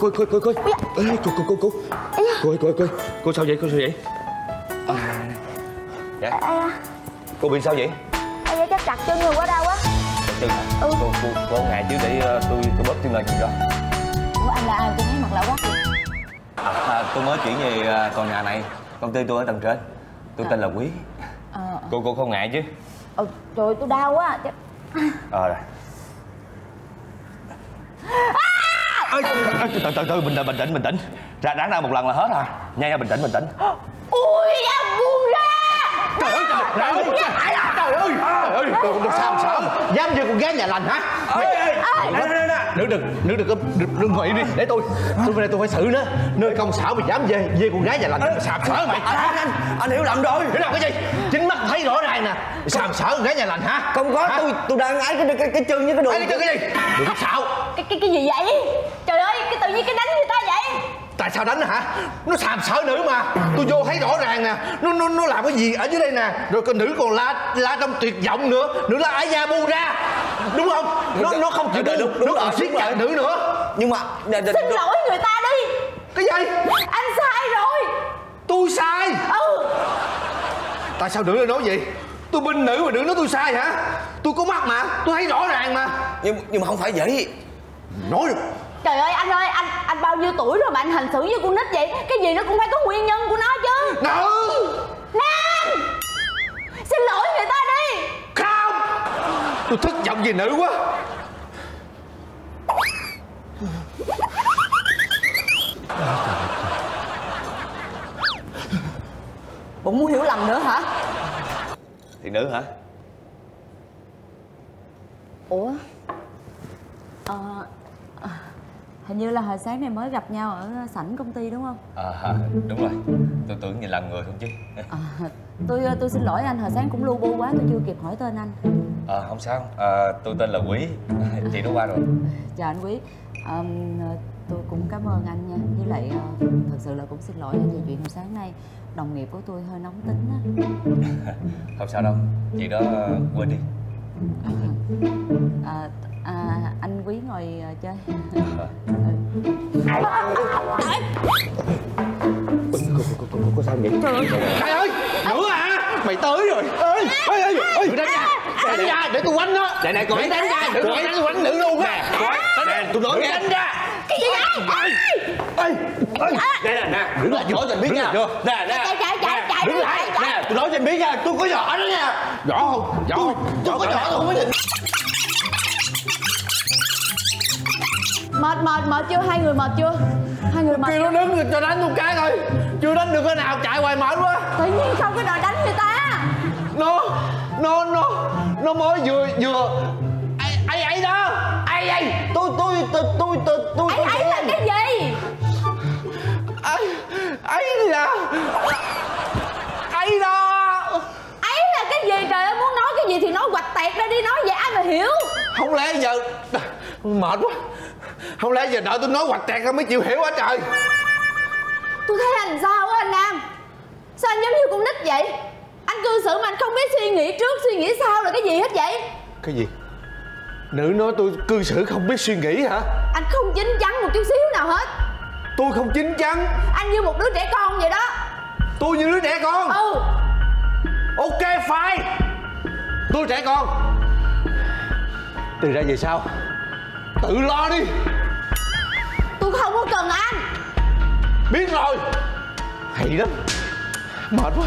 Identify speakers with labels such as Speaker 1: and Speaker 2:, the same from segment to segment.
Speaker 1: cô cô cô cô cô cô cô cô. Cô cô ơi, cô ơi. cô sao vậy? Cô sao vậy? À, dạ. Cô bị sao vậy?
Speaker 2: Da chắc chặt chân người quá đau quá
Speaker 1: chân hả
Speaker 2: Ừ.
Speaker 1: cô cô cô ngại chứ để ờ, tôi tôi bóp chân lên đó.
Speaker 2: Ủa anh là ai? Tôi thấy mặt lạ quá.
Speaker 1: À, à, tôi mới chuyển về à, tòa nhà này. Công ty tôi ở tầng trên. Tôi tên là quý.
Speaker 2: Ờ.
Speaker 1: Cô cô không ngại chứ?
Speaker 2: Ờ, Trời ơi, tôi đau quá.
Speaker 1: Ờ rồi Ê, từ từ từ bình tĩnh bình tĩnh bình tĩnh. Ra ráng ra một lần là hết à. Nhanh ra bình tĩnh bình tĩnh.
Speaker 2: Ui da buông ra!
Speaker 3: Trời ơi, trời ơi, trời ơi, trời ơi, trời ơi, sao dám về con gái nhà lành hả? Nè, nè, nè, nữ đừng, nữ đừng, có- đừng, đừng nghĩ đi, để tôi, tôi về đây tôi phải xử nó, nơi công xảo mà dám về, về con gái nhà lành, sàm sỡ mày.
Speaker 4: anh anh anh hiểu lầm rồi
Speaker 3: Hiểu làm cái gì? Chính mắt thấy rõ ràng nè, sàm sỡ con gái nhà lành hả?
Speaker 4: không có
Speaker 3: Hả?
Speaker 4: tôi tôi đang ái cái cái cái chân với cái đồ
Speaker 3: Ê, cái chân cái gì? Đừng có xạo.
Speaker 2: cái, cái, cái gì vậy Trời ơi cái tự nhiên cái đánh người ta vậy
Speaker 3: Tại sao đánh hả? Nó sàm sỡ nữ mà Tôi vô thấy rõ ràng nè Nó nó nó làm cái gì ở dưới đây nè Rồi con nữ còn la la trong tuyệt vọng nữa Nữ la ái da buông ra Đúng không? Nó nó không chịu
Speaker 4: Đúng, đúng, đúng
Speaker 3: Nó còn siết chặt nữ nữa
Speaker 4: nhưng mà
Speaker 2: Xin lỗi người ta đi.
Speaker 3: Cái gì?
Speaker 2: Anh sai rồi.
Speaker 3: Tôi sai.
Speaker 2: Ừ.
Speaker 3: Tại sao nữ lại nói vậy? Tôi binh nữ mà nữ nói tôi sai hả? Tôi có mắt mà Tôi thấy rõ ràng mà.
Speaker 4: Nhưng nhưng mà không phải vậy.
Speaker 3: Nói được.
Speaker 2: Trời ơi anh ơi anh anh bao nhiêu tuổi rồi mà anh hành xử như con nít vậy? Cái gì nó cũng phải có nguyên nhân của nó chứ.
Speaker 3: Nữ.
Speaker 2: Nam
Speaker 3: Tôi thất vọng về nữ quá.
Speaker 2: Bộ muốn hiểu lầm nữa hả?
Speaker 1: Thì nữ hả?
Speaker 2: Ủa? Ờ à, Hình như là hồi sáng này mới gặp nhau ở sảnh công ty đúng không?
Speaker 1: À, hả? đúng rồi. Tôi tưởng như là người không chứ.
Speaker 2: À, tôi tôi xin lỗi anh hồi sáng cũng lu bu quá tôi chưa kịp hỏi tên anh
Speaker 1: ờ không sao. À, tôi tên là quý. Chị đã qua rồi.
Speaker 2: Chào anh quý. Ờm, tôi cũng cảm ơn anh nha. Với lại thật sự là cũng xin lỗi anh về chuyện hồi sáng nay. Đồng nghiệp của tôi hơi nóng tính á.
Speaker 1: Không sao đâu. Chị đó quên đi.
Speaker 2: À, à, anh quý ngồi chơi.
Speaker 1: Có sao vậy?
Speaker 3: Mày ơi! Nữa à Mày tới rồi Đánh ra Để tôi quánh nó.
Speaker 1: Đây này, ấy.
Speaker 3: đánh ra. Để tôi đánh tôi quánh nữ luôn á. Nè tôi nói đánh
Speaker 1: đánh
Speaker 3: ra.
Speaker 2: Cái gì vậy?
Speaker 3: Ê Ê
Speaker 1: đây nè nè
Speaker 3: Đứng lại
Speaker 1: nói cho anh biết nha. nè nè.
Speaker 2: Chạy chạy chạy chạy
Speaker 3: Đứng lại. Nè tôi nói cho anh biết nha. Tôi có vợ đó nha. Vợ không? Vợ không Tôi có vợ tôi không có nhìn.
Speaker 2: Mệt mệt mệt chưa? Hai người mệt chưa? Hai người mệt
Speaker 3: Kêu nó đứng rồi cho đánh tôi cái thôi. Chưa đánh được cái nào chạy hoài mệt quá.
Speaker 2: Tự nhiên không có đòi đánh người ta.
Speaker 3: Nó Nó Nó Nó mới vừa vừa. Ấy ấy ấy đó. Ấy ấy tôi tôi tôi tôi tôi tôi
Speaker 2: ấy ấy là cái gì?
Speaker 3: Ấy ấy là ấy đó.
Speaker 2: Ấy là cái gì? Trời ơi muốn nói cái gì thì nói quạch tẹt ra đi nói vậy ai mà hiểu.
Speaker 3: Không lẽ giờ mệt quá. Không lẽ giờ đợi tôi nói hoạch tẹt ra mới chịu hiểu hả trời?
Speaker 2: Tôi thấy anh sao á anh nam? Sao anh giống như con nít vậy anh cư xử mà anh không biết suy nghĩ trước suy nghĩ sau là cái gì hết vậy?
Speaker 3: Cái gì? Nữ nói tôi cư xử không biết suy nghĩ hả?
Speaker 2: Anh không chín chắn một chút xíu nào hết.
Speaker 3: Tôi không chín chắn
Speaker 2: anh như một đứa trẻ con vậy đó.
Speaker 3: Tôi như đứa trẻ con.
Speaker 2: Ừ.
Speaker 3: Ok fine. Tôi trẻ con. Từ ra về sau tự lo đi.
Speaker 2: Tôi không có cần anh.
Speaker 3: Biết rồi. Hay lắm. Mệt quá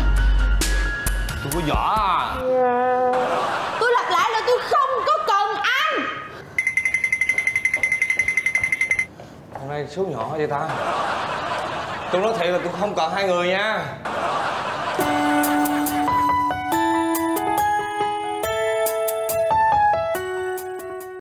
Speaker 1: tôi có võ à.
Speaker 2: Tôi lặp lại là tôi không có cần anh
Speaker 1: hôm nay số nhỏ vậy ta? Tôi nói thiệt là tôi không cần hai người nha